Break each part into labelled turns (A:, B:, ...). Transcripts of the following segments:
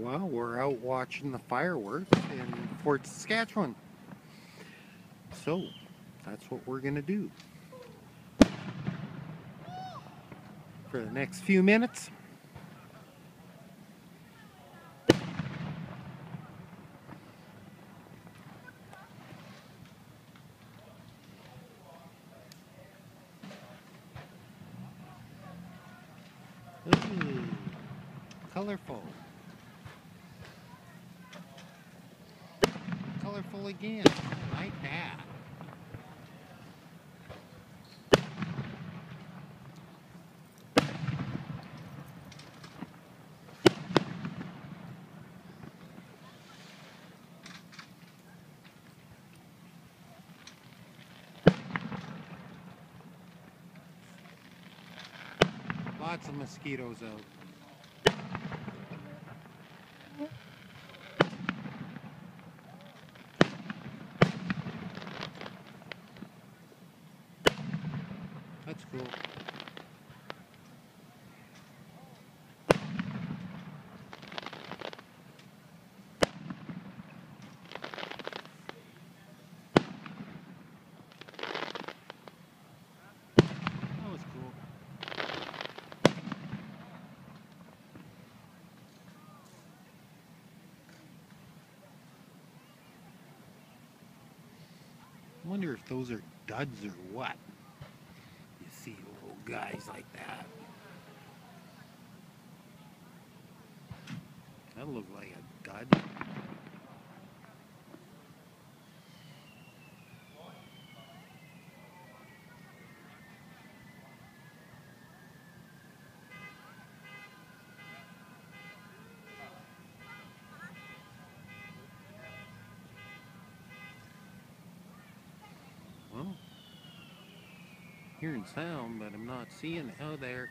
A: Well, we're out watching the fireworks in Fort Saskatchewan. So, that's what we're going to do. For the next few minutes. Ooh, colorful. Colorful again. Like that. Lots of mosquitoes out. That's cool. I wonder if those are duds or what. Guys like that. That looked like a dud. Hearing sound, but I'm not seeing. Oh, there.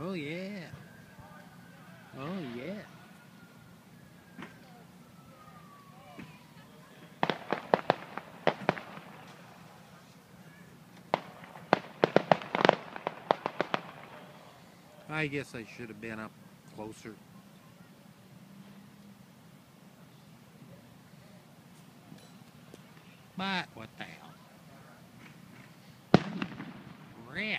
A: Oh, yeah. Oh, yeah. I guess I should have been up closer. But what the hell? Red.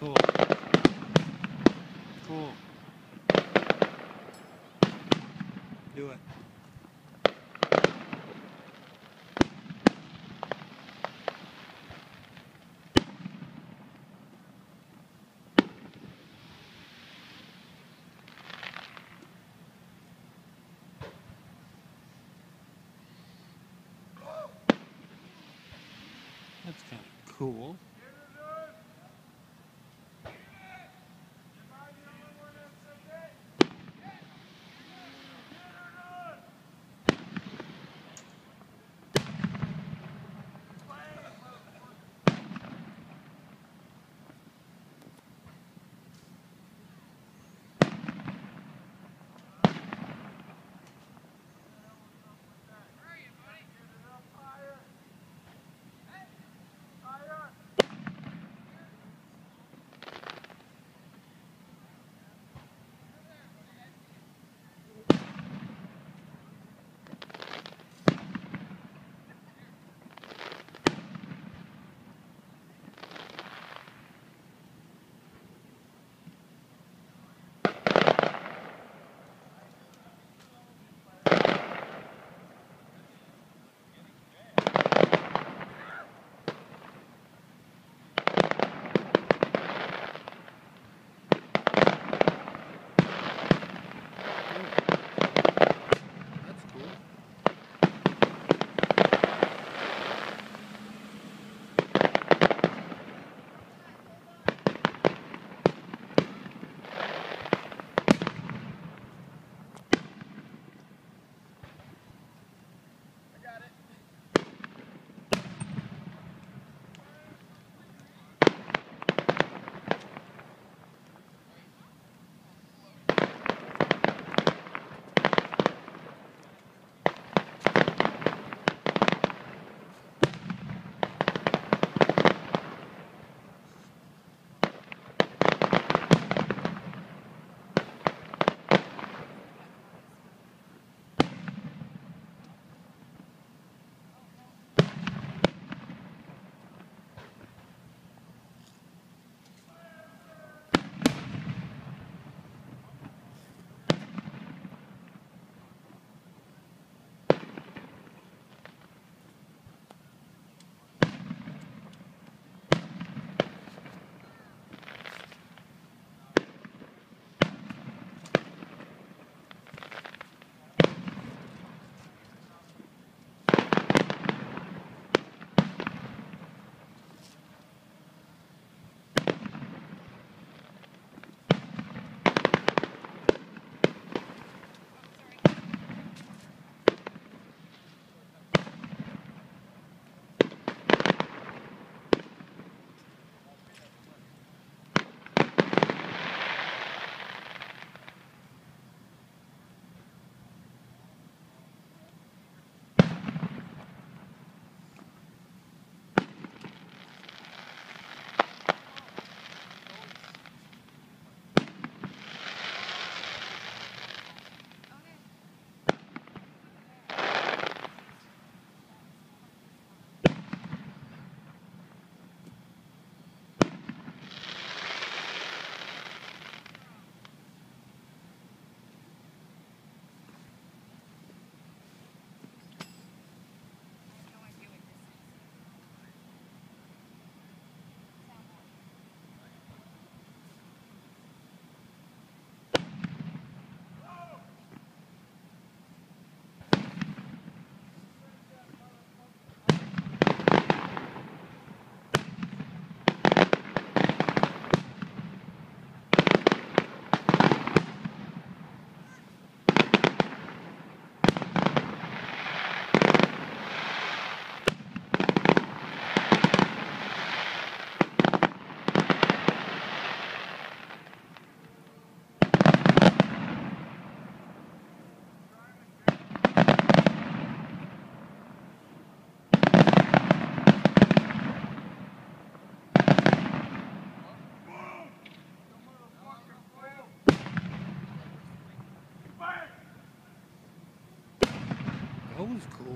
A: Cool. Cool. Do it. That's kind of cool.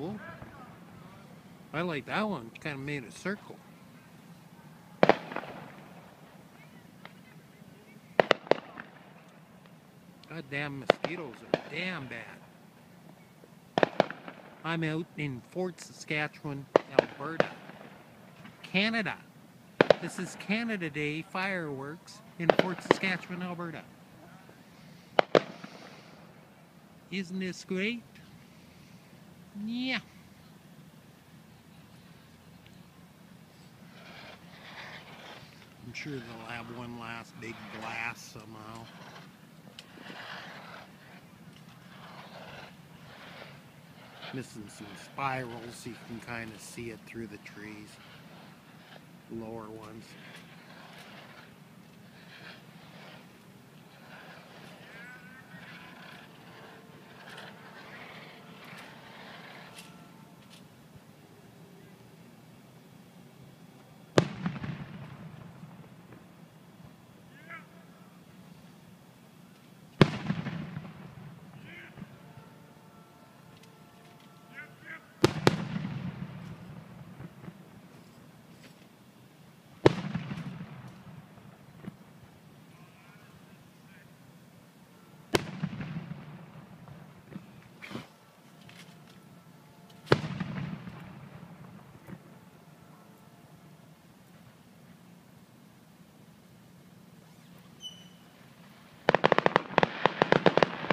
A: Cool. I like that one. Kind of made a circle. Goddamn mosquitoes are damn bad. I'm out in Fort Saskatchewan, Alberta, Canada. This is Canada Day fireworks in Fort Saskatchewan, Alberta. Isn't this great? Yeah. I'm sure they'll have one last big blast somehow. Missing some spirals, so you can kind of see it through the trees. Lower ones.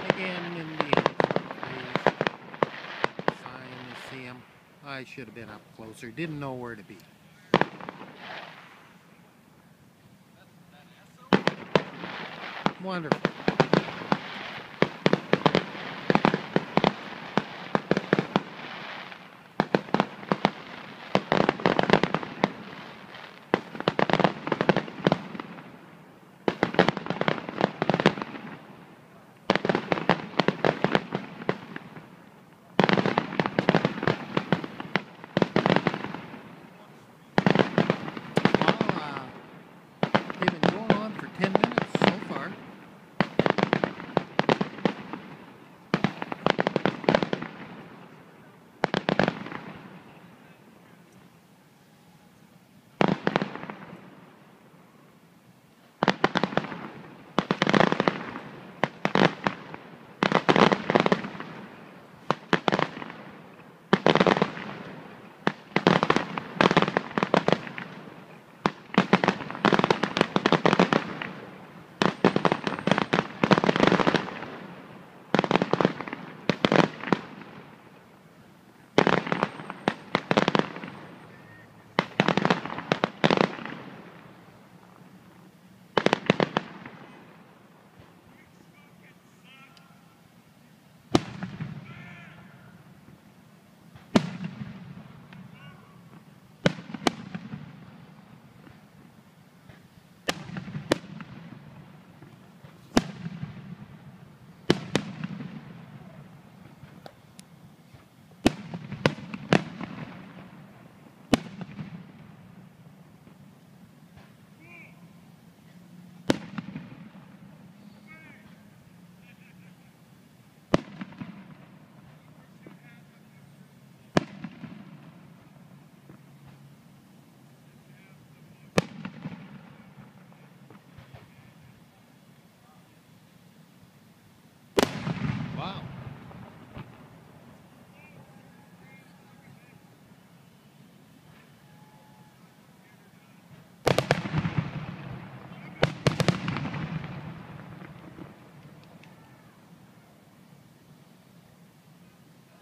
A: Again in the trees. Fine to see 'em. I should have been up closer. Didn't know where to be. Wonderful.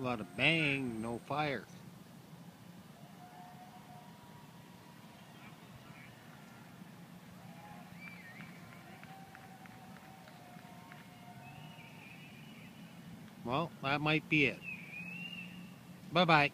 A: Lot of bang, no fire. Well, that might be it. Bye bye.